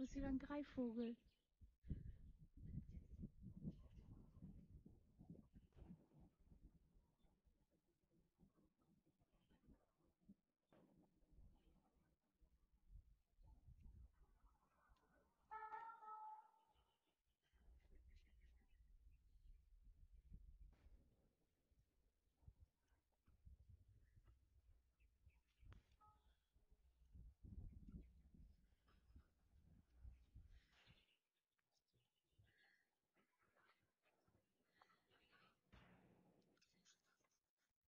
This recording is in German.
bist wieder ein Greifvogel.